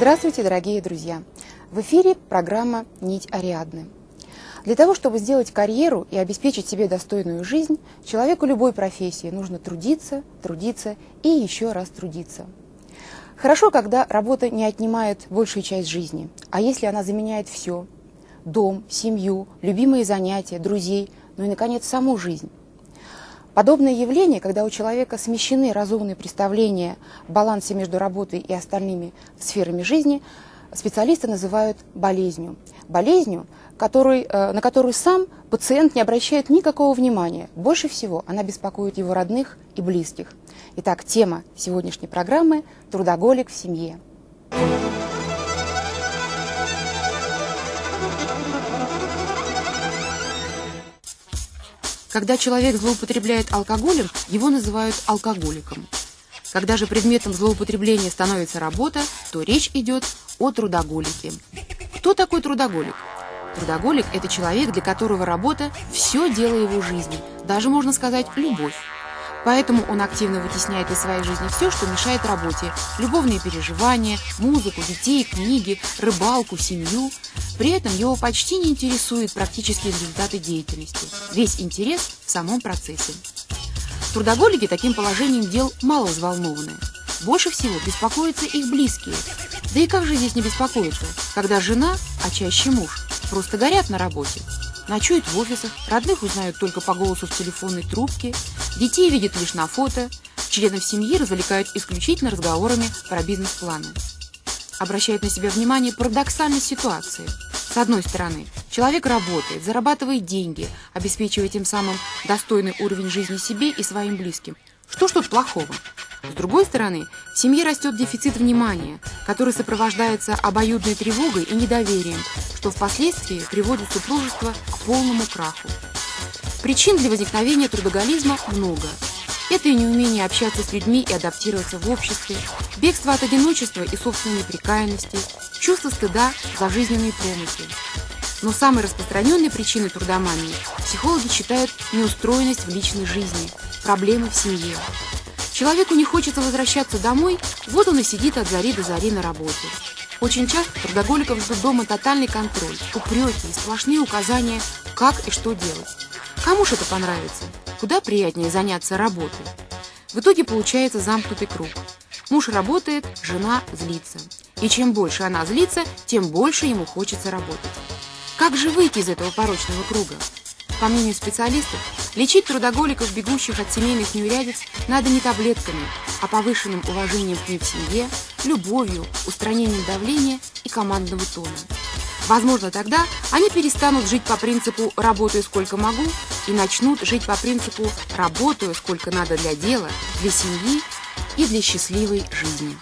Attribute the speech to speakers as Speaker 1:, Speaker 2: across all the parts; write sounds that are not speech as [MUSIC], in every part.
Speaker 1: Здравствуйте, дорогие друзья! В эфире программа «Нить Ариадны». Для того, чтобы сделать карьеру и обеспечить себе достойную жизнь, человеку любой профессии нужно трудиться, трудиться и еще раз трудиться. Хорошо, когда работа не отнимает большую часть жизни, а если она заменяет все – дом, семью, любимые занятия, друзей, ну и, наконец, саму жизнь. Подобное явление, когда у человека смещены разумные представления о балансе между работой и остальными сферами жизни, специалисты называют болезнью. Болезнью, который, э, на которую сам пациент не обращает никакого внимания. Больше всего она беспокоит его родных и близких. Итак, тема сегодняшней программы – трудоголик в семье. Когда человек злоупотребляет алкоголем, его называют алкоголиком. Когда же предметом злоупотребления становится работа, то речь идет о трудоголике. Кто такой трудоголик? Трудоголик – это человек, для которого работа – все дело его жизни, даже, можно сказать, любовь. Поэтому он активно вытесняет из своей жизни все, что мешает работе. Любовные переживания, музыку, детей, книги, рыбалку, семью. При этом его почти не интересуют практические результаты деятельности. Весь интерес в самом процессе. Трудоголики таким положением дел мало взволнованы. Больше всего беспокоятся их близкие. Да и как же здесь не беспокоиться, когда жена, а чаще муж, просто горят на работе? Ночуют в офисах, родных узнают только по голосу в телефонной трубке, детей видят лишь на фото, членов семьи развлекают исключительно разговорами про бизнес-планы. Обращает на себя внимание парадоксальность ситуации. С одной стороны, человек работает, зарабатывает деньги, обеспечивая тем самым достойный уровень жизни себе и своим близким. Что ж тут плохого? С другой стороны, в семье растет дефицит внимания, который сопровождается обоюдной тревогой и недоверием, что впоследствии приводит супружество к полному краху. Причин для возникновения трудоголизма много. Это и неумение общаться с людьми и адаптироваться в обществе, бегство от одиночества и собственной неприкаянности, чувство стыда за жизненные промахи. Но самой распространенной причиной трудомании психологи считают неустроенность в личной жизни, проблемы в семье. Человеку не хочется возвращаться домой, вот он и сидит от зари до зари на работе. Очень часто трудоголиков ждут дома тотальный контроль, упреки и сплошные указания, как и что делать. Кому же это понравится? Куда приятнее заняться работой? В итоге получается замкнутый круг. Муж работает, жена злится. И чем больше она злится, тем больше ему хочется работать. Как же выйти из этого порочного круга? По мнению специалистов, лечить трудоголиков, бегущих от семейных неурядиц, надо не таблетками, а повышенным уважением к ним в семье, любовью, устранением давления и командного тона. Возможно, тогда они перестанут жить по принципу «работаю сколько могу» и начнут жить по принципу «работаю сколько надо для дела, для семьи и для счастливой жизни».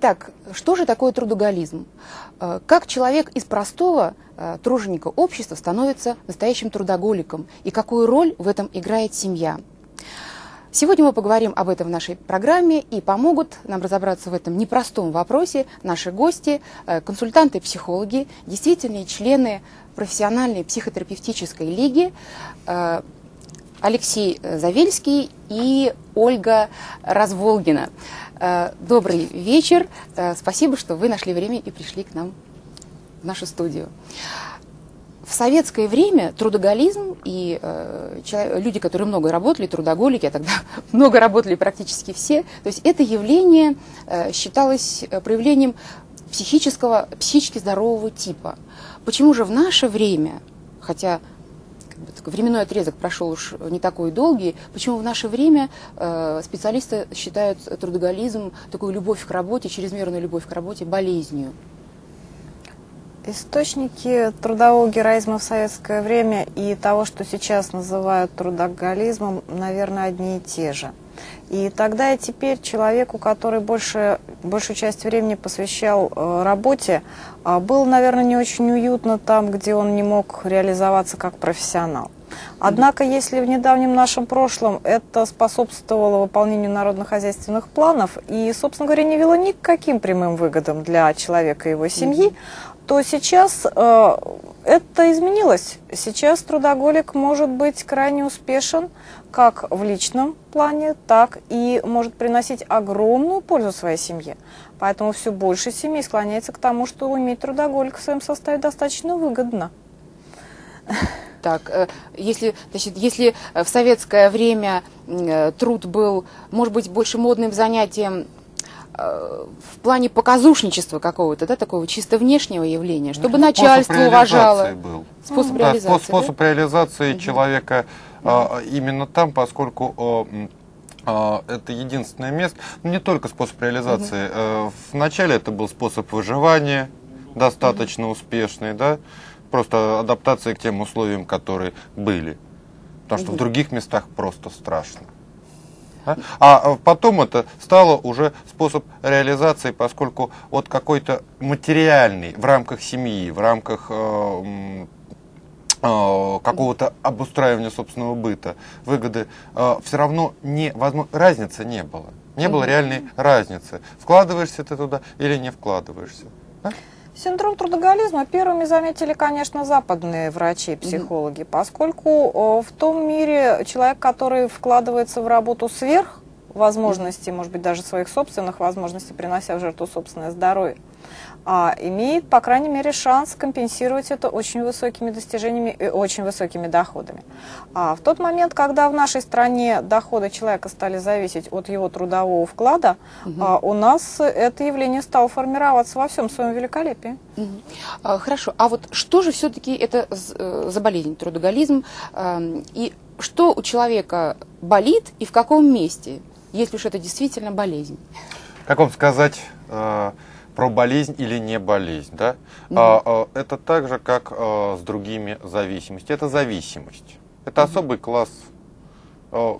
Speaker 1: Итак, что же такое трудоголизм? Э, как человек из простого э, труженика общества становится настоящим трудоголиком и какую роль в этом играет семья? Сегодня мы поговорим об этом в нашей программе и помогут нам разобраться в этом непростом вопросе наши гости, э, консультанты-психологи, действительные члены профессиональной психотерапевтической лиги Алексей Завельский и Ольга Разволгина. Э, добрый вечер. Э, спасибо, что вы нашли время и пришли к нам в нашу студию. В советское время трудоголизм и э, человек, люди, которые много работали, трудоголики, а тогда [LAUGHS] много работали практически все, то есть это явление э, считалось проявлением психического, психически здорового типа. Почему же в наше время, хотя временной отрезок прошел уж не такой долгий. Почему в наше время э, специалисты считают трудоголизм, такую любовь к работе, чрезмерную любовь к работе болезнью?
Speaker 2: Источники трудового героизма в советское время и того, что сейчас называют трудоголизмом, наверное, одни и те же. И тогда и теперь человеку, который больше, большую часть времени посвящал э, работе, э, было, наверное, не очень уютно там, где он не мог реализоваться как профессионал. Однако, если в недавнем нашем прошлом это способствовало выполнению народно-хозяйственных планов и, собственно говоря, не вело ни к каким прямым выгодам для человека и его семьи, то сейчас э, это изменилось. Сейчас трудоголик может быть крайне успешен как в личном плане, так и может приносить огромную пользу своей семье. Поэтому все больше семей склоняется к тому, что иметь трудоголика в своем составе достаточно выгодно.
Speaker 1: Так, э, если, значит, если в советское время э, труд был, может быть, больше модным занятием э, в плане показушничества какого-то, да, такого чисто внешнего явления, чтобы
Speaker 3: Ну,
Speaker 1: начальство
Speaker 3: способ
Speaker 1: уважало.
Speaker 3: Был.
Speaker 1: Способ
Speaker 3: Да,
Speaker 1: реализации.
Speaker 3: спо- способ реализации
Speaker 1: Мгм.
Speaker 3: человека а, именно там, поскольку а, а, это единственное место, ну, не только способ реализации. э, Вначале это был способ выживания, достаточно успешный, да, просто адаптация к тем условиям, которые были. Потому что в
Speaker 1: Мгм.
Speaker 3: других местах просто страшно. А А, э, потом это стало уже способ реализации, поскольку вот какой-то материальный в рамках семьи, в рамках э, э, какого-то обустраивания собственного быта, выгоды, все равно не, возможно, разницы не было. Не было реальной разницы. Вкладываешься ты туда или не вкладываешься. Да?
Speaker 2: Синдром трудоголизма первыми заметили, конечно, западные врачи и психологи, поскольку э, в том мире человек, который вкладывается в работу сверх возможностей, может быть, даже своих собственных возможностей, принося в жертву собственное здоровье, а, имеет, по крайней мере, шанс компенсировать это очень высокими достижениями и очень высокими доходами. А в тот момент, когда в нашей стране доходы человека стали зависеть от его трудового вклада,
Speaker 1: Мгм.
Speaker 2: а, у нас это явление стало формироваться во всем своем великолепии.
Speaker 1: А, Хорошо, а вот что же все-таки это э, за болезнь, трудоголизм, эм, и что у человека болит и в каком месте, если уж это действительно болезнь?
Speaker 3: Как вам сказать э, про болезнь или не болезнь, да? А, а, это так же, как э, с другими зависимостями. Это зависимость. Это особый класс э,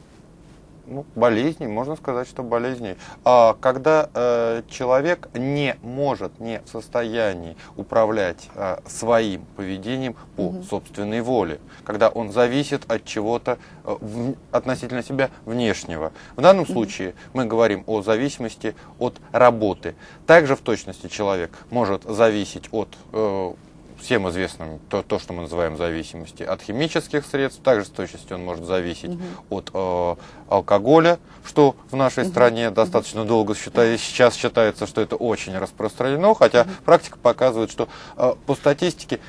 Speaker 3: ну, болезней, можно сказать, что болезней. А когда э, человек не может, не в состоянии управлять э, своим поведением по
Speaker 1: Мгм.
Speaker 3: собственной воле, когда он зависит от чего-то э, в- относительно себя внешнего. В данном случае мы говорим о зависимости от работы. Также в точности человек может зависеть от э, всем известным, то, то, что мы называем зависимости, от химических средств, также с точностью он может зависеть
Speaker 1: Мгм.
Speaker 3: от э, алкоголя, что в нашей стране достаточно долго считается, сейчас считается, что это очень распространено, хотя практика показывает, что э, по статистике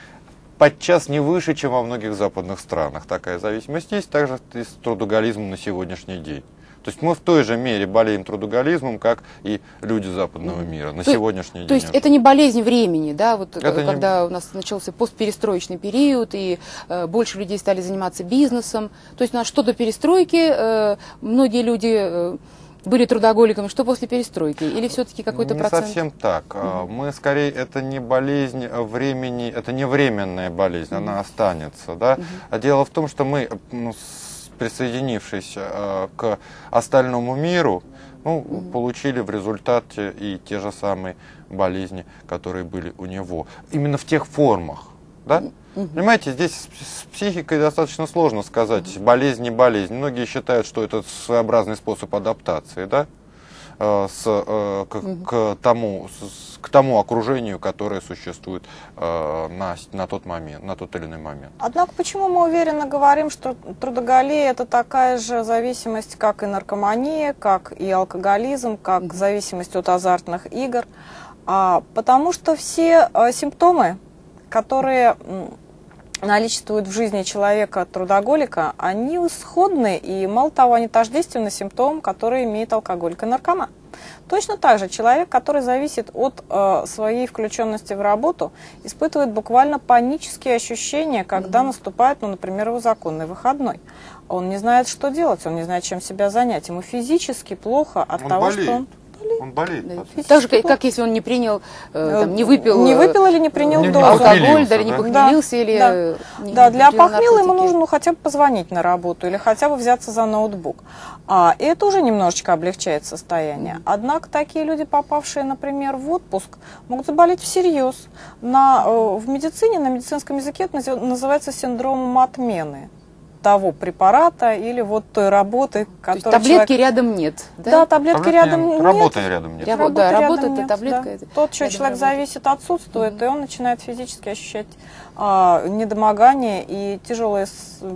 Speaker 3: подчас не выше, чем во многих западных странах. Такая зависимость есть, также и с трудоголизмом на сегодняшний день. То есть мы в той же мере болеем трудоголизмом, как и люди западного мира на
Speaker 1: То-
Speaker 3: сегодняшний день.
Speaker 1: То есть это не болезнь времени, да, вот э,
Speaker 3: Это не-
Speaker 1: когда у нас начался постперестроечный период и э, больше людей стали заниматься бизнесом. То есть у нас что до перестройки э, многие люди э, были трудоголиками, что после перестройки? Или все-таки какой-то
Speaker 3: не
Speaker 1: процент?
Speaker 3: совсем так. А, Мы скорее это не болезнь а, времени, это не временная болезнь, она останется, да. А дело в том, что мы, с- присоединившись а, к остальному миру, ну, получили в результате и те же самые болезни, которые были у него. Именно в тех формах, да? Понимаете, здесь с психикой достаточно сложно сказать, болезнь, не болезнь. Многие считают, что это своеобразный способ адаптации, да? Э, с, э, к, к тому, с- к тому окружению, которое существует э, на, на тот момент, на тот или иной момент.
Speaker 2: Однако почему мы уверенно говорим, что трудоголия это такая же зависимость, как и наркомания, как и алкоголизм, как зависимость от азартных игр? А, потому что все симптомы, которые наличествуют в жизни человека-трудоголика, они исходны, и мало того, они тождественны симптомам, которые имеет алкоголик и наркоман. Точно так же человек, который зависит от э, своей включенности в работу, испытывает буквально панические ощущения, когда наступает, ну, например, его законный выходной. Он не знает, что делать, он не знает, чем себя занять. Ему физически плохо от
Speaker 3: Он
Speaker 2: того,
Speaker 3: болеет.
Speaker 2: что он
Speaker 3: Он болеет.
Speaker 1: Да. Так же, как, как если он не принял, э, там, не выпил,
Speaker 2: не
Speaker 1: э,
Speaker 2: выпил или не принял
Speaker 3: не-
Speaker 2: дозу.
Speaker 1: алкоголь, да, или не похмелился,
Speaker 2: Да,
Speaker 1: или...
Speaker 2: да.
Speaker 1: э, не-
Speaker 2: Да,
Speaker 1: не
Speaker 2: для похмела ему нужно ну, хотя бы позвонить на работу или хотя бы взяться за ноутбук. А, и это уже немножечко облегчает состояние. Однако такие люди, попавшие, например, в отпуск, могут заболеть всерьез. На, э, в медицине, на медицинском языке это называется синдромом отмены. Того препарата или вот той работы, которую
Speaker 1: То есть таблетки
Speaker 2: человек...
Speaker 1: рядом нет,
Speaker 2: Да,
Speaker 1: да?
Speaker 2: таблетки
Speaker 3: Таблетки
Speaker 2: рядом нет.
Speaker 3: Работы рядом нет.
Speaker 2: Работы
Speaker 1: да,
Speaker 2: рядом
Speaker 1: работа это
Speaker 2: нет,
Speaker 1: таблетка,
Speaker 2: да.
Speaker 1: это
Speaker 2: Тот, что человек
Speaker 1: работает.
Speaker 2: зависит, отсутствует, и он начинает физически ощущать а, недомогание и тяжелые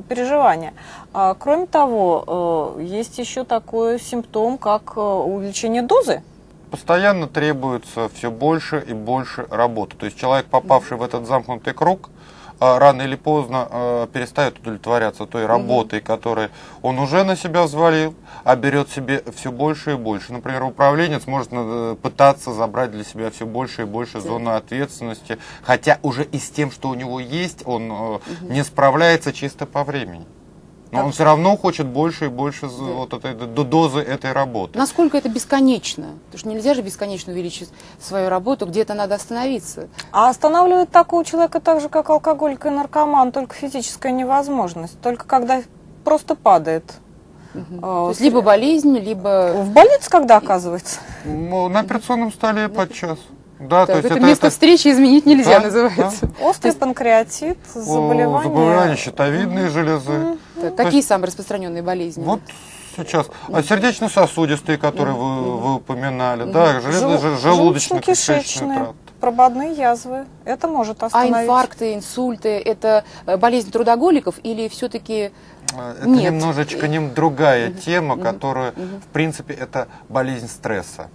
Speaker 2: переживания. А, кроме того, э, есть еще такой симптом, как э, увеличение дозы.
Speaker 3: Постоянно требуется все больше и больше работы. То есть человек, попавший в этот замкнутый круг, а, рано или поздно э, перестает удовлетворяться той работой, которую он уже на себя взвалил, а берет себе все больше и больше. Например, управленец может э, пытаться забрать для себя все больше и больше зоны ответственности, хотя уже и с тем, что у него есть, он э, не справляется чисто по времени. Но он все равно хочет больше и больше з- вот этой д- дозы этой работы.
Speaker 1: Насколько это бесконечно? Потому что нельзя же бесконечно увеличить свою работу, где-то надо остановиться.
Speaker 2: А останавливает такого человека так же, как алкоголик и наркоман, только физическая невозможность, только когда просто падает. А,
Speaker 1: То есть либо болезнь, либо...
Speaker 2: В больнице когда оказывается?
Speaker 3: Ну, На операционном столе подчас. Да, то
Speaker 1: Так,
Speaker 3: есть
Speaker 1: это место встречи изменить нельзя,
Speaker 3: Да,
Speaker 1: называется.
Speaker 2: Острый панкреатит,
Speaker 3: о,
Speaker 2: заболевание.
Speaker 3: заболевания щитовидной железы.
Speaker 1: Так, какие самые распространенные болезни?
Speaker 3: Вот сейчас. А сердечно-сосудистые, которые вы, вы упоминали, да, железно-
Speaker 2: Жел-
Speaker 3: желудочно-кишечный тракт.
Speaker 2: прободные язвы. Это может
Speaker 1: А
Speaker 2: остановить.
Speaker 1: инфаркты, инсульты – это э, болезнь трудоголиков или все-таки
Speaker 3: А, Это
Speaker 1: Нет.
Speaker 3: немножечко нем другая тема, которая, в принципе, это болезнь стресса.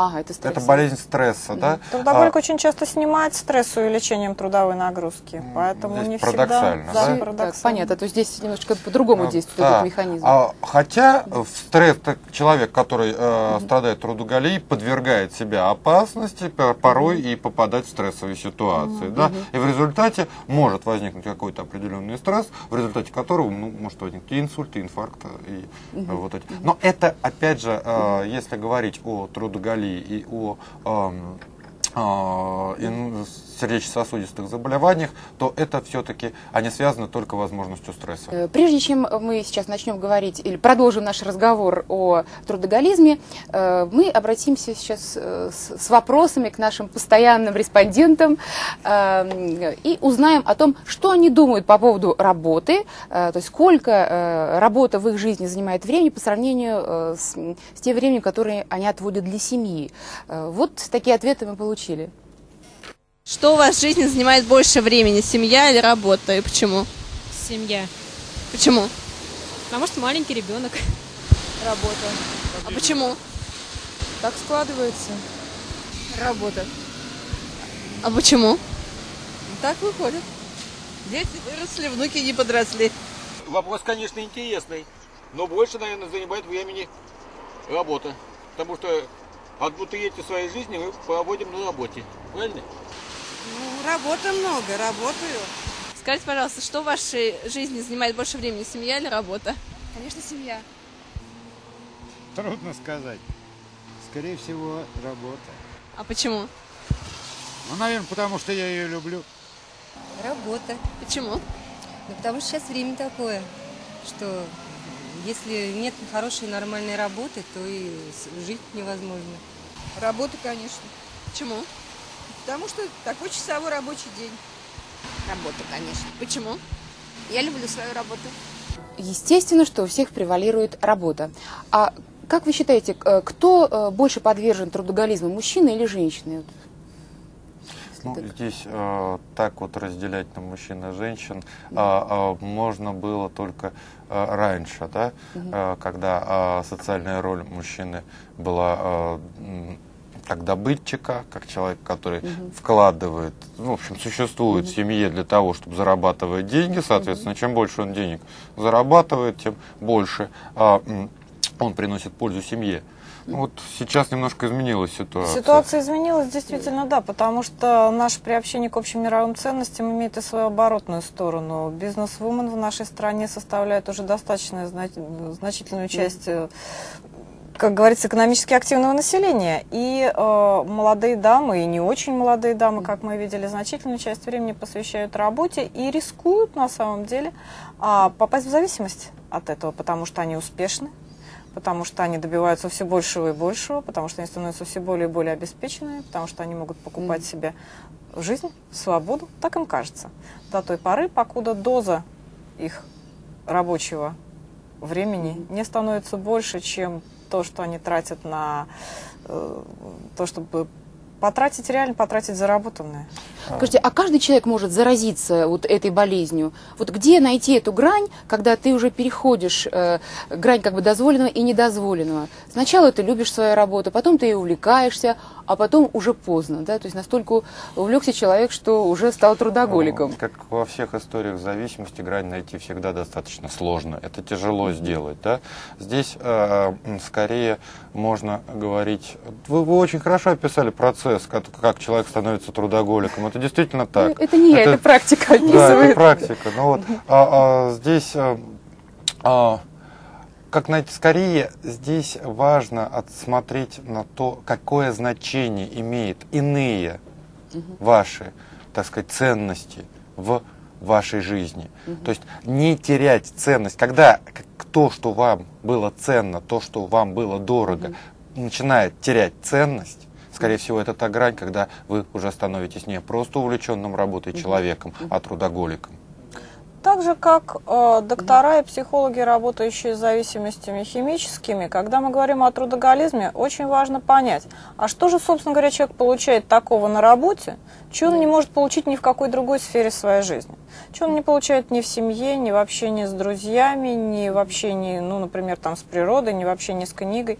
Speaker 1: Ага, это стресс.
Speaker 3: Это болезнь стресса, да?
Speaker 2: Трудоголик
Speaker 3: А,
Speaker 2: очень часто снимает стресс увеличением трудовой нагрузки, поэтому
Speaker 3: здесь
Speaker 2: не всегда...
Speaker 3: парадоксально, да?
Speaker 1: Так,
Speaker 2: парадоксально.
Speaker 1: понятно. То есть здесь немножко по-другому
Speaker 3: А,
Speaker 1: действует
Speaker 3: да.
Speaker 1: этот механизм.
Speaker 3: А, хотя в стресс так, человек, который э, страдает трудоголией, подвергает себя опасности пор- порой и попадать в стрессовые ситуации. Да? И в результате может возникнуть какой-то определенный стресс, в результате которого ну, может возникнуть и инсульт, и инфаркт. И, э, вот эти. Но это, опять же, э, если говорить о трудоголии и о эм, а, ин- сердечно-сосудистых заболеваниях, то это все-таки они связаны только возможностью стресса.
Speaker 1: Э, Прежде чем мы сейчас начнем говорить или продолжим наш разговор о трудоголизме, э, мы обратимся сейчас э, с вопросами к нашим постоянным респондентам и узнаем о том, что они думают по поводу работы, то есть сколько работа в их жизни занимает времени по сравнению с тем временем, которое они отводят для семьи. Вот такие ответы мы получили.
Speaker 4: Что у вас в жизни занимает больше времени, семья или работа, и почему?
Speaker 5: Семья.
Speaker 4: Почему?
Speaker 5: Потому что маленький ребенок.
Speaker 6: Работа.
Speaker 4: А почему?
Speaker 6: Так складывается. Работа.
Speaker 4: А почему?
Speaker 6: Так выходит. Дети выросли, внуки не подросли.
Speaker 7: Вопрос, конечно, интересный, но больше, наверное, занимает времени работа. Потому что одну треть своей жизни мы проводим на работе. Правильно?
Speaker 6: Ну, работы много, работаю.
Speaker 4: Скажите, пожалуйста, что в вашей жизни занимает больше времени, семья или работа?
Speaker 8: Конечно, семья.
Speaker 9: Трудно сказать. Скорее всего, работа.
Speaker 4: А почему?
Speaker 9: Ну, наверное, потому что я ее люблю.
Speaker 8: Работа.
Speaker 4: Почему?
Speaker 8: Ну, потому что сейчас время такое, что если нет хорошей нормальной работы, то и жить невозможно.
Speaker 6: Работа, конечно.
Speaker 4: Почему?
Speaker 6: Потому что такой часовой рабочий день.
Speaker 10: Работа, конечно.
Speaker 4: Почему?
Speaker 10: Я люблю свою работу.
Speaker 1: Естественно, что у всех превалирует работа. А как вы считаете, э, кто э, больше подвержен трудоголизму, мужчины или женщины?
Speaker 3: Ну,
Speaker 1: так.
Speaker 3: здесь э, так вот разделять на мужчин и женщин а, а, можно было только а, раньше, да, а, когда а, социальная роль мужчины была м, как добытчика, как человек, который вкладывает, ну, в общем, существует в семье для того, чтобы зарабатывать деньги, соответственно, чем больше он денег зарабатывает, тем больше м, он приносит пользу семье. Ну, Вот сейчас немножко изменилась ситуация.
Speaker 2: Ситуация изменилась действительно, да, потому что наше приобщение к общим мировым ценностям имеет и свою оборотную сторону. Бизнес-вумен в нашей стране составляет уже достаточно зна- значительную часть, э, как говорится, экономически активного населения. И э, молодые дамы, и не очень молодые дамы, как мы видели, значительную часть времени посвящают работе и рискуют на самом деле а, попасть в зависимость от этого, потому что они успешны, потому что они добиваются все большего и большего, потому что они становятся все более и более обеспеченными, потому что они могут покупать себе жизнь, свободу, так им кажется, до той поры, покуда доза их рабочего времени не становится больше, чем то, что они тратят на э, то, чтобы потратить реально, потратить заработанное.
Speaker 1: Скажите, а каждый человек может заразиться вот этой болезнью? Вот где найти эту грань, когда ты уже переходишь э, грань как бы дозволенного и недозволенного? Сначала ты любишь свою работу, потом ты ей увлекаешься, а потом уже поздно, да? То есть настолько увлекся человек, что уже стал трудоголиком.
Speaker 3: Ну, Как во всех историях зависимости, грань найти всегда достаточно сложно. Это тяжело сделать, да? Здесь э, скорее можно говорить... Вы, вы очень хорошо описали процесс, как, как человек становится трудоголиком. Это действительно так.
Speaker 1: Ну, Это не я, это практика
Speaker 3: Да, это
Speaker 1: описывает.
Speaker 3: практика. Ну вот, а, а, здесь, а, а, как найти, скорее здесь важно отсмотреть на то, какое значение имеет иные ваши, так сказать, ценности в вашей жизни. То есть не терять ценность. Когда то, что вам было ценно, то, что вам было дорого, начинает терять ценность, скорее всего, это та грань, когда вы уже становитесь не просто увлеченным работой человеком, а трудоголиком.
Speaker 2: Так же, как э, доктора и психологи, работающие с зависимостями химическими, когда мы говорим о трудоголизме, очень важно понять, а что же, собственно говоря, человек получает такого на работе, чего он не может получить ни в какой другой сфере своей жизни. Чего он не получает ни в семье, ни в общении с друзьями, ни в общении, ну, например, там, с природой, ни в общении с книгой.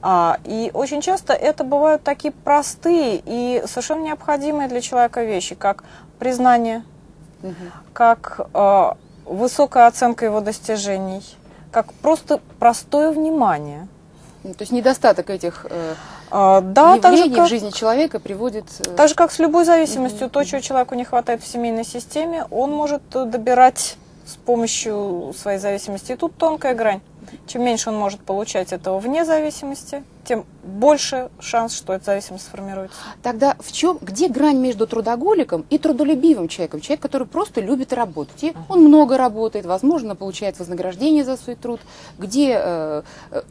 Speaker 2: А, и очень часто это бывают такие простые и совершенно необходимые для человека вещи, как признание, как э, высокая оценка его достижений, как просто простое внимание.
Speaker 1: Ну, То есть недостаток этих э,
Speaker 2: А, да,
Speaker 1: явлений
Speaker 2: как,
Speaker 1: в жизни человека приводит... э,
Speaker 2: так же, как с любой зависимостью, то, чего человеку не хватает в семейной системе, он может э, добирать с помощью своей зависимости. И тут тонкая грань. Чем меньше он может получать этого вне зависимости, тем больше шанс, что эта зависимость сформируется.
Speaker 1: Тогда в чем, где грань между трудоголиком и трудолюбивым человеком? Человек, который просто любит работать. И он много работает, возможно, получает вознаграждение за свой труд. Где, э, э,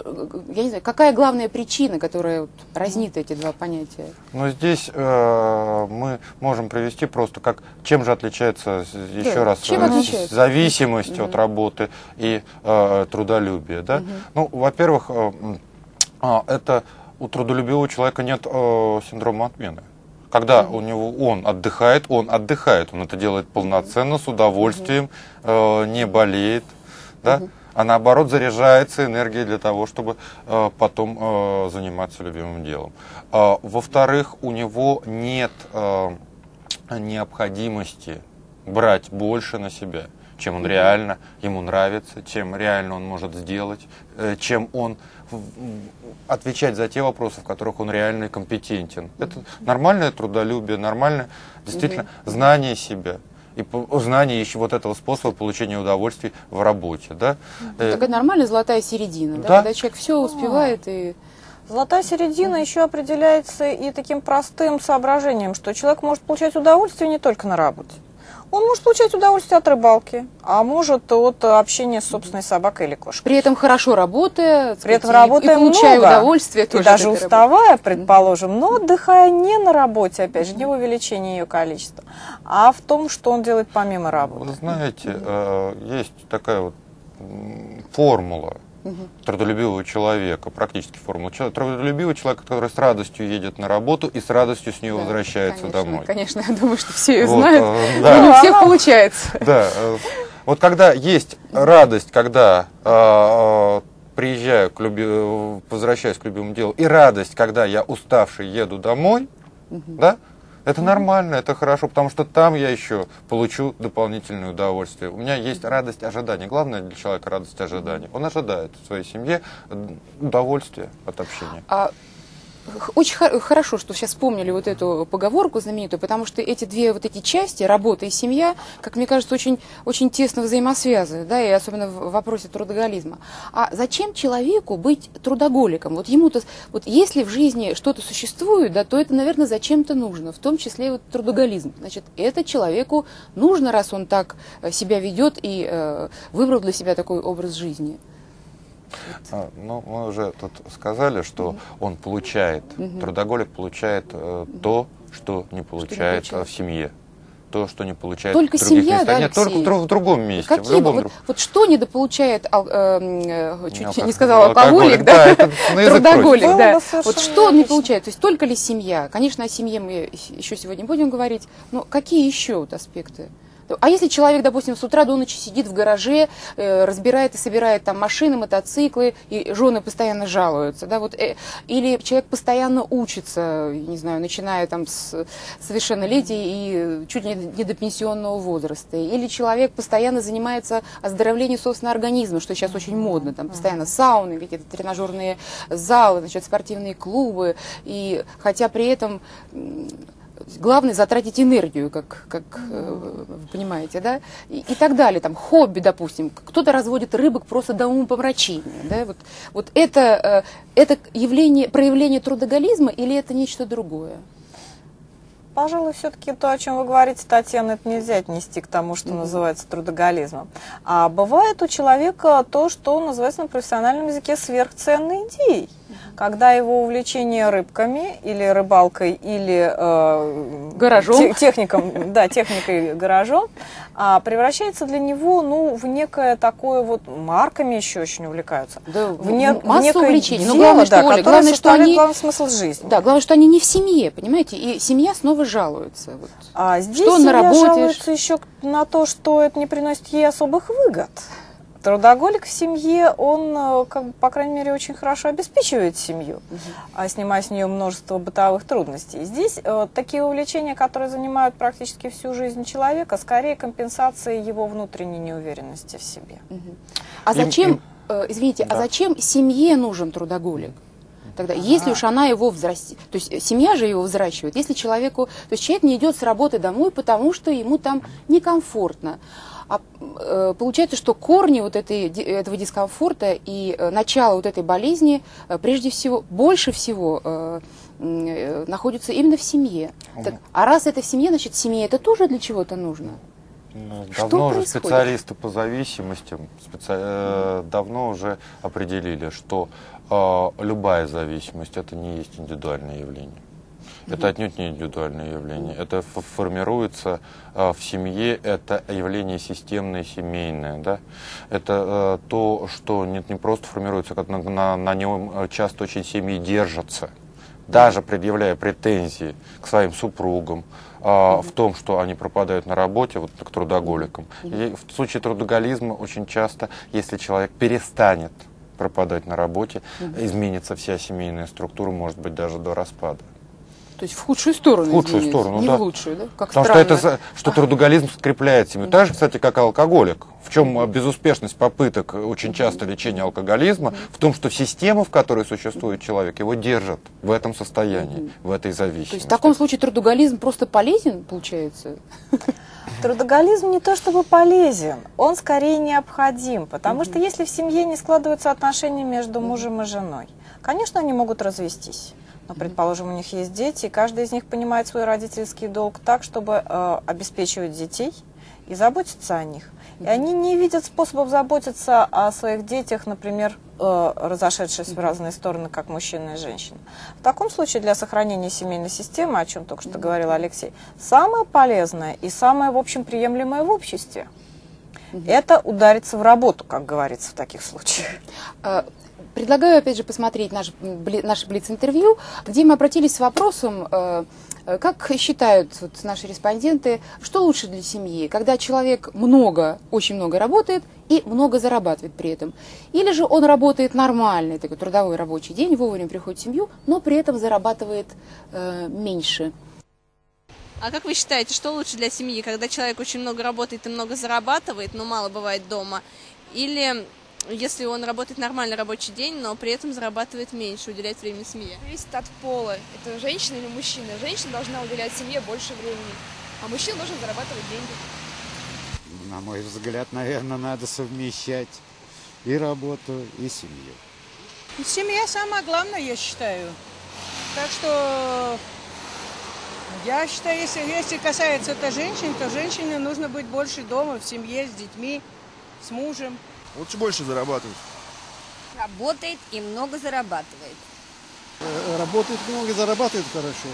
Speaker 1: я не знаю, какая главная причина, которая разнит эти два понятия?
Speaker 3: Но здесь э, мы можем привести просто как чем же отличается еще
Speaker 1: Да,
Speaker 3: раз
Speaker 1: чем
Speaker 3: э,
Speaker 1: отличается?
Speaker 3: зависимость от работы и э, трудолюбие, да? Ну, во-первых, э, а, это у трудолюбивого человека нет э, синдрома отмены. Когда у него он отдыхает, он отдыхает, он это делает полноценно, с удовольствием, э, не болеет, да? а наоборот заряжается энергией для того, чтобы э, потом э, заниматься любимым делом. А, во-вторых, у него нет э, необходимости брать больше на себя, чем он реально ему нравится, чем реально он может сделать, э, чем он отвечать за те вопросы, в которых он реально компетентен. Это нормальное трудолюбие, нормальное действительно знание себя и знание еще вот этого способа получения удовольствий в работе, да? Э,
Speaker 1: Такая нормальная золотая середина, да?
Speaker 3: Да.
Speaker 1: когда человек все успевает и...
Speaker 2: Золотая середина еще определяется и таким простым соображением, что человек может получать удовольствие не только на работе. Он может получать удовольствие от рыбалки, а может от общения с собственной собакой или кошкой.
Speaker 1: При этом хорошо работая,
Speaker 2: При этом
Speaker 1: и-
Speaker 2: работая
Speaker 1: и получая
Speaker 2: много,
Speaker 1: удовольствие
Speaker 2: и
Speaker 1: тоже
Speaker 2: даже
Speaker 1: от этой работы.
Speaker 2: уставая, предположим, но отдыхая не на работе, опять же, не в увеличении ее количества, а в том, что он делает помимо работы.
Speaker 3: Вы знаете, э, есть такая вот м, формула трудолюбивого человека, практически формула. Чел- Трудолюбивый человек, который с радостью едет на работу и с радостью с нее
Speaker 1: Да,
Speaker 3: возвращается
Speaker 1: конечно,
Speaker 3: домой.
Speaker 1: Конечно, я думаю, что все ее
Speaker 3: Вот,
Speaker 1: знают,
Speaker 3: э,
Speaker 1: но
Speaker 3: да.
Speaker 1: не у всех получается.
Speaker 3: Да, э, вот когда есть радость, когда э, э, приезжаю к люби- э, возвращаюсь к любимому делу, и радость, когда я уставший еду домой, да, это нормально, это хорошо, потому что там я еще получу дополнительное удовольствие. У меня есть радость ожидания. Главное для человека радость ожидания. Он ожидает в своей семье удовольствия от общения.
Speaker 1: А, очень хо- хорошо, что сейчас вспомнили вот эту поговорку знаменитую, потому что эти две вот эти части, работа и семья, как мне кажется, очень, очень тесно взаимосвязаны, да, и особенно в вопросе трудоголизма. А зачем человеку быть трудоголиком? Вот ему-то, вот если в жизни что-то существует, да, то это, наверное, зачем-то нужно, в том числе вот трудоголизм. Значит, это человеку нужно, раз он так э, себя ведет и э, выбрал для себя такой образ жизни.
Speaker 3: А, Ну, мы уже тут сказали, что он получает, трудоголик получает э, то, что не получает э,
Speaker 1: получает.
Speaker 3: в семье. то, что не получает
Speaker 1: Только
Speaker 3: в других
Speaker 1: семья,
Speaker 3: местах.
Speaker 1: да,
Speaker 3: Нет, только в, друг- в другом месте. в
Speaker 1: Какие
Speaker 3: любом
Speaker 1: вот,
Speaker 3: друг-
Speaker 1: вот что недополучает, э, э, чуть
Speaker 3: Алкоголь.
Speaker 1: не сказала алкоголик,
Speaker 3: Алкоголик,
Speaker 1: да,
Speaker 3: это
Speaker 1: трудоголик, да. Вот что он не получает? То есть только ли семья? Конечно, о семье мы еще сегодня будем говорить, но какие еще вот аспекты? А если человек, допустим, с утра до ночи сидит в гараже, э, разбирает и собирает там машины, мотоциклы, и жены постоянно жалуются, да, вот, э, или человек постоянно учится, не знаю, начиная там с совершеннолетия и чуть ли не до пенсионного возраста, или человек постоянно занимается оздоровлением собственного организма, что сейчас очень модно, там постоянно сауны, какие-то тренажерные залы, значит, спортивные клубы, и хотя при этом Главное затратить энергию, как, как э, вы понимаете, да, и, и так далее. Там хобби, допустим, кто-то разводит рыбок просто до умопомрачения, да, вот, вот это, э, это явление, проявление трудоголизма или это нечто другое?
Speaker 2: Пожалуй, все-таки то, о чем вы говорите, Татьяна, это нельзя отнести к тому, что называется трудоголизмом. А бывает у человека то, что называется на профессиональном языке сверхценной идеей. Когда его увлечение рыбками или рыбалкой, или э,
Speaker 1: Гаражом.
Speaker 2: те- техником, да, техникой гаражом, а, превращается для него ну, в некое такое вот марками еще очень увлекаются.
Speaker 1: Да,
Speaker 2: В, не- в некое
Speaker 1: увлечений. Но
Speaker 2: дело,
Speaker 1: главное, что,
Speaker 2: да,
Speaker 1: Оля, главное, что они-
Speaker 2: главный смысл жизни.
Speaker 1: Да, главное, что они не в семье, понимаете, и семья снова жалуется. Вот.
Speaker 2: А здесь
Speaker 1: Что он на
Speaker 2: семья
Speaker 1: работе,
Speaker 2: жалуется еще на то, что это не приносит ей особых выгод. Трудоголик в семье, он, э, как бы, по крайней мере, очень хорошо обеспечивает семью, а снимая с нее множество бытовых трудностей. Здесь э, такие увлечения, которые занимают практически всю жизнь человека, скорее компенсация его внутренней неуверенности в себе.
Speaker 1: А
Speaker 3: Им-
Speaker 1: зачем, э, извините, а
Speaker 3: Да.
Speaker 1: зачем семье нужен трудоголик? Тогда, если уж она его взрастит, то есть э, семья же его взращивает, если человеку, то есть человек не идет с работы домой, потому что ему там некомфортно. А э, получается, что корни вот этой, этого дискомфорта и э, начало вот этой болезни, э, прежде всего, больше всего э, э, находятся именно в семье. Так, а раз это в семье, значит, семье это тоже для чего-то нужно.
Speaker 3: Ну,
Speaker 1: Что
Speaker 3: Давно уже
Speaker 1: происходит?
Speaker 3: специалисты по зависимостям специ- э, давно уже определили, что э, любая зависимость это не есть индивидуальное явление. Это отнюдь не индивидуальное явление. Это формируется э, в семье, это явление системное, семейное. Да? Это э, то, что не, не просто формируется, как на, на, на нем э, часто очень семьи держатся даже предъявляя претензии к своим супругам а, в том, что они пропадают на работе, вот к трудоголикам. И в случае трудоголизма очень часто, если человек перестанет пропадать на работе, изменится вся семейная структура, может быть, даже до распада.
Speaker 1: То есть в худшую сторону
Speaker 3: В худшую
Speaker 1: изменится,
Speaker 3: сторону,
Speaker 1: не
Speaker 3: да.
Speaker 1: в лучшую, да? Как
Speaker 3: Потому что,
Speaker 1: странно.
Speaker 3: это, за- что трудоголизм скрепляет семью. Так же, кстати, как и алкоголик. В чем безуспешность попыток очень часто лечения алкоголизма? В том, что система, в которой существует человек, его держит в этом состоянии, в этой зависимости.
Speaker 1: То есть в таком случае трудоголизм просто полезен, получается? [LAUGHS]
Speaker 2: Трудоголизм не то чтобы полезен, он скорее необходим, потому что если в семье не складываются отношения между мужем и женой, конечно, они могут развестись. Но, предположим, у них есть дети, и каждый из них понимает свой родительский долг так, чтобы э, обеспечивать детей и заботиться о них. И они не видят способов заботиться о своих детях, например, э, разошедшись в разные стороны, как мужчина и женщина. В таком случае для сохранения семейной системы, о чем только что говорил Алексей, самое полезное и самое, в общем, приемлемое в обществе – это удариться в работу, как говорится в таких случаях.
Speaker 1: Предлагаю, опять же, посмотреть наш, наше Блиц-интервью, где мы обратились с вопросом, э, э, как считают вот наши респонденты, что лучше для семьи, когда человек много, очень много работает и много зарабатывает при этом. Или же он работает нормальный такой трудовой рабочий день, вовремя приходит в семью, но при этом зарабатывает э, меньше.
Speaker 4: А как вы считаете, что лучше для семьи, когда человек очень много работает и много зарабатывает, но мало бывает дома? Или если он работает нормальный рабочий день, но при этом зарабатывает меньше, уделяет времени семье?
Speaker 11: Зависит от пола. Это женщина или мужчина. Женщина должна уделять семье больше времени, а мужчина должен зарабатывать деньги.
Speaker 9: На мой взгляд, наверное, надо совмещать и работу, и семью.
Speaker 12: Семья самое главное, я считаю. Так что я считаю, если, если касается это женщин, то женщине нужно быть больше дома, в семье, с детьми, с мужем.
Speaker 13: Лучше больше зарабатывать.
Speaker 10: Работает и много зарабатывает.
Speaker 14: Э, Работает много, зарабатывает хорошо,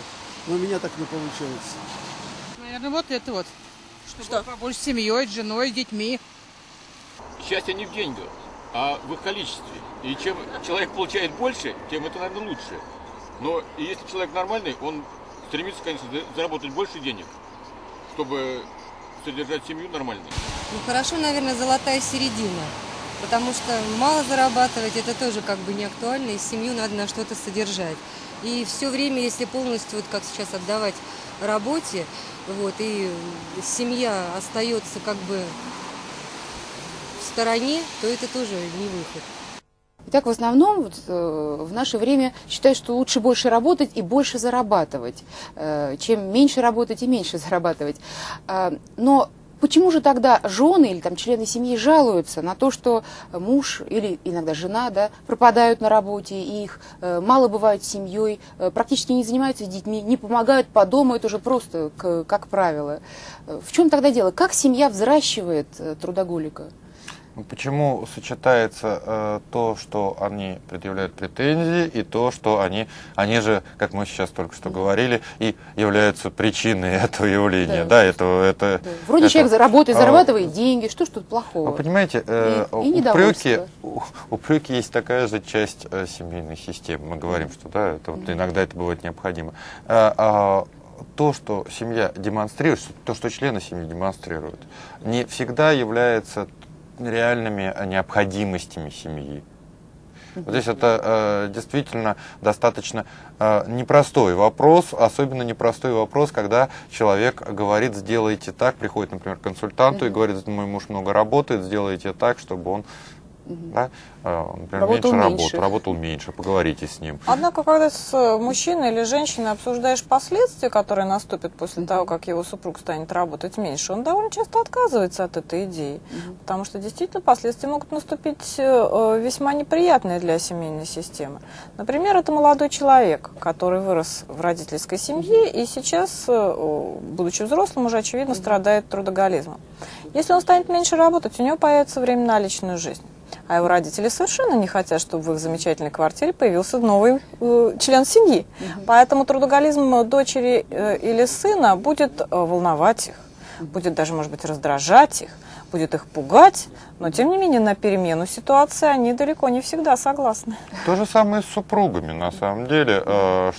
Speaker 14: но у меня так не получается.
Speaker 12: Наверное, вот это вот. Чтобы побольше с семьей, с женой, с детьми.
Speaker 7: Счастье не в деньгах, а в их количестве. И чем человек получает больше, тем это, наверное, лучше. Но если человек нормальный, он стремится, конечно, за- заработать больше денег, чтобы содержать семью нормально.
Speaker 8: Ну хорошо, наверное, золотая середина. Потому что мало зарабатывать это тоже как бы не актуально, и семью надо на что-то содержать. И все время, если полностью, вот как сейчас, отдавать работе, вот, и семья остается как бы в стороне, то это тоже не выход.
Speaker 1: Итак, в основном вот, э, в наше время считают, что лучше больше работать и больше зарабатывать, э, чем меньше работать и меньше зарабатывать. А, но почему же тогда жены или там, члены семьи жалуются на то, что муж или иногда жена да, пропадают на работе, и их э, мало бывает с семьей, э, практически не занимаются детьми, не помогают по дому, это уже просто как правило. Э, В чем тогда дело? Как семья взращивает трудоголика?
Speaker 3: Почему сочетается э, то, что они предъявляют претензии, и то, что они, они же, как мы сейчас только что говорили, и являются причиной [LAUGHS] этого явления.
Speaker 1: Да.
Speaker 3: Да, это, это,
Speaker 1: Вроде
Speaker 3: это-
Speaker 1: человек за- работает,
Speaker 3: а,
Speaker 1: зарабатывает деньги, что ж тут плохого?
Speaker 3: Вы понимаете, э,
Speaker 1: И- и
Speaker 3: упреки, у- упреки есть такая же часть э, семейной системы. Мы говорим, что да, это вот иногда это бывает необходимо. А, а, то, что семья демонстрирует, то, что члены семьи демонстрируют, не всегда является реальными э, необходимостями семьи. Вот здесь это э, действительно достаточно э, непростой вопрос, особенно непростой вопрос, когда человек говорит, сделайте так, приходит, например, к консультанту и говорит, мой муж много работает, сделайте так, чтобы он да, э, например,
Speaker 2: Работал
Speaker 3: меньше
Speaker 2: меньше.
Speaker 3: работал, работал меньше, поговорите с ним.
Speaker 2: Однако, когда с э, мужчиной или женщиной обсуждаешь последствия, которые наступят после того, как его супруг станет работать меньше, он довольно часто отказывается от этой идеи. Потому что действительно последствия могут наступить э, весьма неприятные для семейной системы. Например, это молодой человек, который вырос в родительской семье и сейчас, будучи взрослым, уже очевидно страдает трудоголизмом. Если он станет меньше работать, у него появится время на личную жизнь. А его родители совершенно не хотят, чтобы в их замечательной квартире появился новый э, член семьи. Поэтому трудоголизм дочери э, или сына будет э, волновать их, будет даже, может быть, раздражать их, будет их пугать, но, тем не менее, на перемену ситуации они далеко не всегда согласны.
Speaker 3: То же самое с супругами, на самом деле. Э,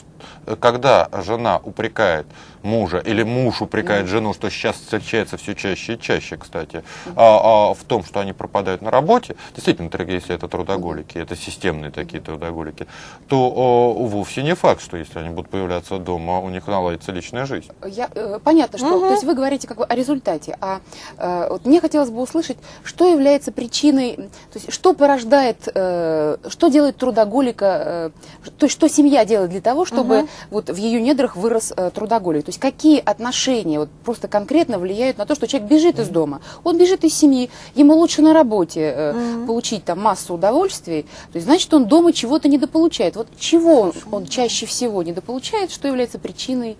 Speaker 3: Когда жена упрекает мужа, или муж упрекает жену, что сейчас встречается все чаще и чаще, кстати, а, а, в том, что они пропадают на работе, действительно, тр- если это трудоголики, это системные такие трудоголики, то вовсе не факт, что если они будут появляться дома, у них наладится личная жизнь.
Speaker 1: Я, э, понятно, что то есть вы говорите как бы о результате, а э, вот мне хотелось бы услышать, что является причиной, то есть что порождает, э, что делает трудоголика, э, то есть что семья делает для того, чтобы
Speaker 2: Мгм.
Speaker 1: вот в ее недрах вырос э, трудоголик, то есть какие отношения вот просто конкретно влияют на то, что человек бежит из дома, он бежит из семьи, ему лучше на работе э, получить там массу удовольствий, то есть значит он дома чего-то недополучает. Вот чего он, он чаще всего недополучает, что является причиной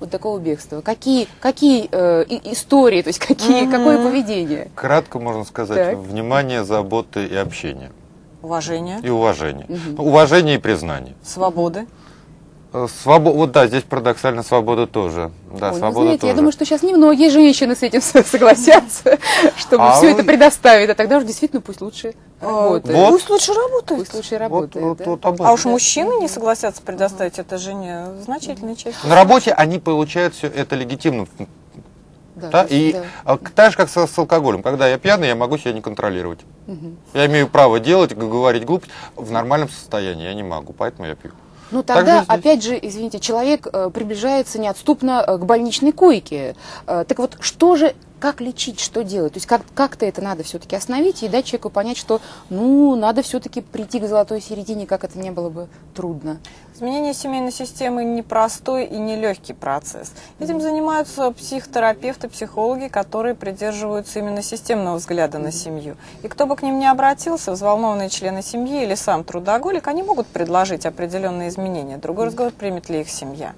Speaker 1: вот такого бегства? Какие, какие э, истории, то есть какие,
Speaker 2: Мгм.
Speaker 1: какое поведение?
Speaker 3: Кратко можно сказать,
Speaker 1: Так.
Speaker 3: внимание, забота и общение.
Speaker 2: Уважение,
Speaker 3: И уважение. Уважение и признание.
Speaker 2: свободы.
Speaker 3: Свобода, вот да, здесь парадоксально свобода тоже. Да,
Speaker 1: Ой, ну,
Speaker 3: свобода
Speaker 1: знаете,
Speaker 3: тоже.
Speaker 1: я думаю, что сейчас немногие женщины с этим [LAUGHS] со- согласятся, [LAUGHS] чтобы
Speaker 3: А
Speaker 1: все
Speaker 3: вы-
Speaker 1: это предоставить, а тогда уж действительно пусть лучше работает.
Speaker 3: вот.
Speaker 2: Пусть лучше работает.
Speaker 1: Пусть лучше работает.
Speaker 3: вот,
Speaker 1: да.
Speaker 3: вот об
Speaker 2: А уж мужчины не согласятся предоставить это жене значительной части.
Speaker 3: На работе они получают все это легитимно.
Speaker 1: Да,
Speaker 3: Да, и
Speaker 1: да.
Speaker 3: а, так же, как со- с, алкоголем. Когда я пьяный, я могу себя не контролировать. Я имею право делать, говорить глупость в нормальном состоянии. Я не могу, поэтому я пью.
Speaker 1: Ну тогда, опять же, извините, человек э, приближается неотступно э, к больничной койке. Э, так вот, что же, как лечить, что делать? То есть как, как-то это надо все-таки остановить и дать человеку понять, что, ну, надо все-таки прийти к золотой середине, как это не было бы трудно.
Speaker 2: Изменение семейной системы непростой и нелегкий процесс. Этим занимаются психотерапевты, психологи, которые придерживаются именно системного взгляда на семью. И кто бы к ним ни обратился, взволнованные члены семьи или сам трудоголик, они могут предложить определенные изменения. Другой разговор, примет ли их семья.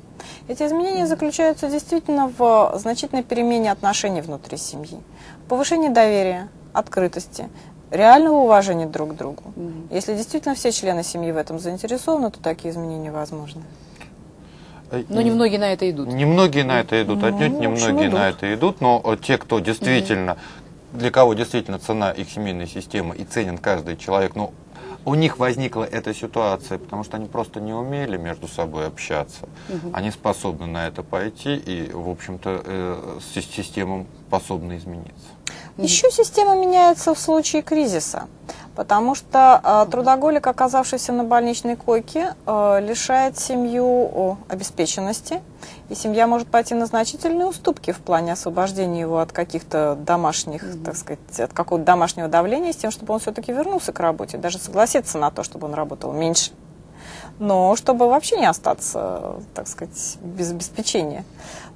Speaker 2: Эти изменения заключаются действительно в значительной перемене отношений внутри семьи, повышении доверия, открытости, реального уважения друг к другу. Если действительно все члены семьи в этом заинтересованы, то такие изменения возможны.
Speaker 1: Но немногие на это идут.
Speaker 3: Немногие на это идут, отнюдь
Speaker 2: Ну, в общем,
Speaker 3: немногие
Speaker 2: идут.
Speaker 3: на это идут, но э, те, кто действительно, для кого действительно цена их семейной системы и ценен каждый человек, ну, у них возникла эта ситуация, потому что они просто не умели между собой общаться.
Speaker 2: Мгм.
Speaker 3: Они способны на это пойти, и, в общем-то, э, си- система способна измениться.
Speaker 2: Еще система меняется в случае кризиса, потому что э, трудоголик, оказавшийся на больничной койке, э, лишает семью обеспеченности, и семья может пойти на значительные уступки в плане освобождения его от каких-то домашних, так сказать, от какого-то домашнего давления, с тем, чтобы он все-таки вернулся к работе, даже согласиться на то, чтобы он работал меньше. Но чтобы вообще не остаться, так сказать, без обеспечения.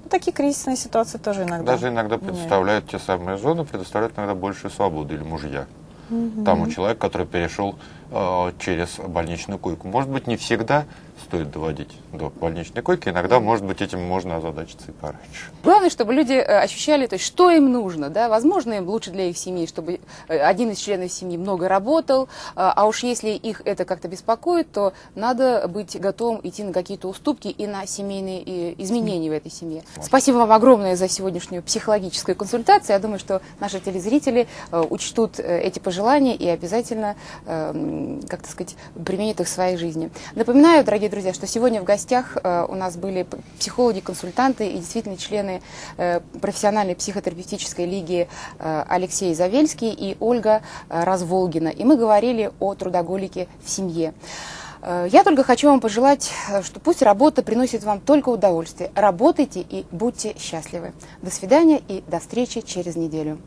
Speaker 2: Ну, такие кризисные ситуации тоже иногда.
Speaker 3: Даже иногда предоставляют те самые жены, предоставляют иногда больше свободы или мужья.
Speaker 2: Мгм.
Speaker 3: Тому человеку, который перешел э, через больничную койку. Может быть, не всегда стоит доводить до больничной койки, иногда, может быть, этим можно озадачиться и пораньше.
Speaker 1: Главное, чтобы люди э, ощущали, то есть, что им нужно. Да? Возможно, им лучше для их семьи, чтобы э, один из членов семьи много работал, а а уж если их это как-то беспокоит, то надо быть готовым идти на какие-то уступки и на семейные э, изменения в этой семье. Спасибо вам огромное за сегодняшнюю психологическую консультацию. Я думаю, что наши телезрители э, учтут э, эти пожелания и обязательно, э, как-то сказать, применят их в своей жизни. Напоминаю, дорогие друзья, что сегодня в гостях э, у нас были психологи, консультанты и действительно члены э, профессиональной психотерапевтической лиги э, Алексей Завельский и Ольга Разволгина. И мы говорили о трудоголике в семье. Я только хочу вам пожелать, что пусть работа приносит вам только удовольствие. Работайте и будьте счастливы. До свидания и до встречи через неделю.